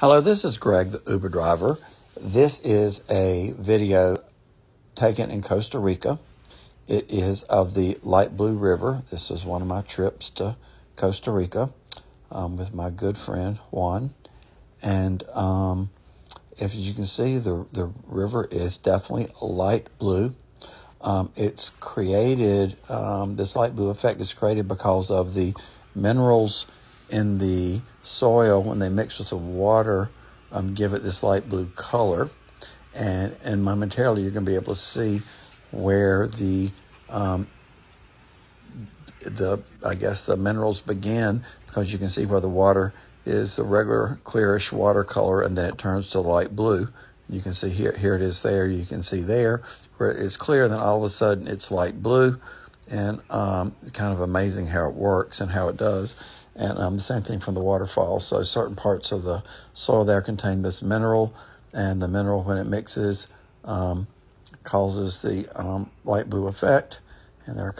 Hello, this is Greg, the Uber driver. This is a video taken in Costa Rica. It is of the Light Blue River. This is one of my trips to Costa Rica um, with my good friend Juan. And um, if you can see, the, the river is definitely light blue. Um, it's created, um, this light blue effect is created because of the minerals in the soil when they mix with the water um, give it this light blue color and and momentarily you're going to be able to see where the um, the I guess the minerals begin because you can see where the water is the regular clearish water color and then it turns to light blue. You can see here here it is there. You can see there where it's clear. Then all of a sudden it's light blue, and um, it's kind of amazing how it works and how it does. And um, the same thing from the waterfall. So certain parts of the soil there contain this mineral, and the mineral, when it mixes, um, causes the um, light blue effect. And there are